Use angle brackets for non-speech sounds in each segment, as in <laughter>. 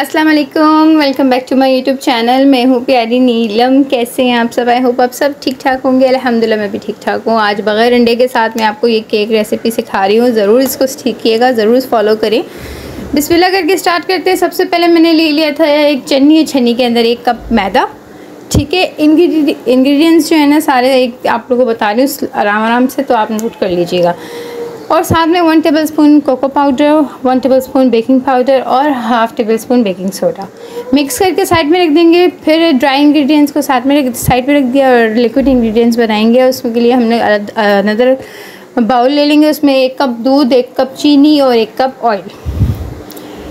अस्सलाम वालेकुम welcome back to my YouTube channel मैं हूँ प्यारी नीलम. कैसे हैं आप सब? आई होप आप सब ठीक ठाक होंगे. अल्हम्दुलिल्लाह मैं भी ठीक ठाक हूँ. आज बग़ैर अंडे के साथ मैं आपको ये केक रेसिपी सिखा रही हूँ. ज़रूर इसको सीखिएगा ज़रूर फॉलो करें. बिस्मिल्लाह करके स्टार्ट करते हैं. सबसे पहले मैंने ले लिया था एक चन्नी है छन्नी के अंदर एक कप मैदा. ठीक है? इन्ग्रीडियंट्स जो है ना सारे एक आप लोगों को बता रही हूँ. आराम आराम से तो आप नोट कर लीजिएगा. और साथ में one tablespoon cocoa powder one tablespoon baking powder और half tablespoon baking soda mix करके साइड में रख देंगे, फिर ड्राई इंग्रेडिएंट्स को साथ में साइड में रख दिया और लिक्विड इंग्रेडिएंट्स बनाएँगे उसके लिए हमने अनदर बाउल ले लेंगे, उसमें एक कप दूध, एक कप चीनी और एक कप ऑयल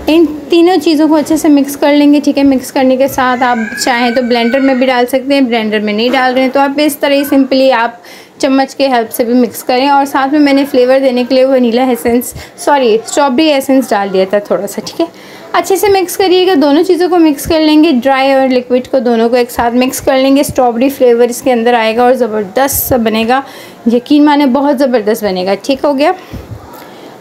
इन तीनों चीज़ों को अच्छे से मिक्स कर लेंगे, ठीक है? मिक्स करने के साथ आप चाहें तो ब्लेंडर में भी डाल सकते हैं ब्लेंडर में नहीं डाल रहे हैं तो आप इस तरह ही सिंपली आप चम्मच के हेल्प से भी मिक्स करें और साथ में मैंने फ्लेवर देने के लिए vanilla essence sorry strawberry essence डाल दिया था थोड़ा सा ठीक है? अच्छे से मिक्स करिएगा, दोनों चीज़ों को मिक्स कर लेंगे ड्राई और लिक्विड को दोनों को एक साथ मिक्स कर लेंगे स्ट्रॉबेरी फ्लेवर इसके अंदर आएगा और ज़बरदस्त सा बनेगा। यकीन माने बहुत ज़बरदस्त बनेगा, ठीक हो गया?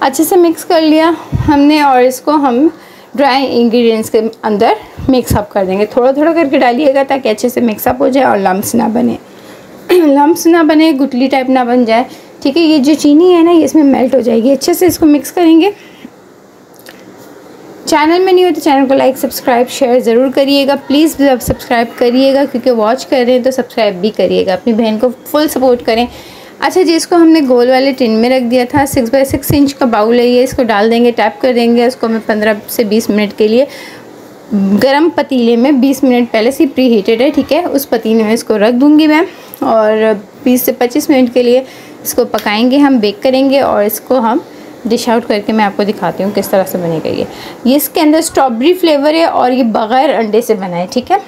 अच्छे से मिक्स कर लिया हमने और इसको हम ड्राई इंग्रेडिएंट्स के अंदर मिक्सअप कर देंगे। थोड़ा थोड़ा करके डालिएगा ताकि अच्छे से मिक्सअप हो जाए और लम्स ना बने। <clears throat> लम्स ना बने गुटली टाइप ना बन जाए। ठीक है, ये जो चीनी है ना, ये इसमें मेल्ट हो जाएगी। अच्छे से इसको मिक्स करेंगे। चैनल में नहीं हो तो चैनल को लाइक सब्सक्राइब शेयर ज़रूर करिएगा। प्लीज़ सब्सक्राइब करिएगा, क्योंकि वॉच कर रहे हैं तो सब्सक्राइब भी करिएगा। अपनी बहन को फुल सपोर्ट करें। अच्छा जी, इसको हमने गोल वाले टिन में रख दिया था। सिक्स बाई सिक्स इंच का बाउल है ये। इसको डाल देंगे टैप कर देंगे इसको हमें पंद्रह से बीस मिनट के लिए। गर्म पतीले में 20 मिनट पहले से प्री हीटेड है, ठीक है? उस पतीले में इसको रख दूँगी मैं। और 20 से 25 मिनट के लिए इसको पकाएँगे, हम बेक करेंगे और इसको हम डिश आउट करके मैं आपको दिखाती हूँ किस तरह से बनेगा ये। ये इसके अंदर स्ट्रॉबेरी फ्लेवर है और ये बग़ैर अंडे से बना है, ठीक है?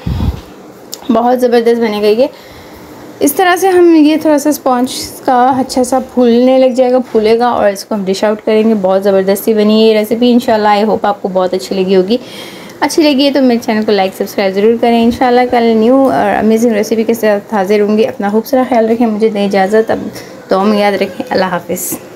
बहुत ज़बरदस्त बनेगा ये। इस तरह से हम ये थोड़ा सा स्पॉन्ज का अच्छा सा फूलने लग जाएगा, फूलेगा और इसको हम डिश आउट करेंगे। बहुत ज़बरदस्ती बनी है ये रेसिपी इंशाल्लाह आई होप आपको बहुत अच्छी लगी होगी। अच्छी लगी है तो मेरे चैनल को लाइक सब्सक्राइब ज़रूर करें। इंशाल्लाह कल न्यू और अमेजिंग रेसिपी के साथ हाजिर होंगी। अपना खूब सारा ख्याल रखें, मुझे दें इजाज़त। अब तो याद रखें। अल्लाह हाफिज़।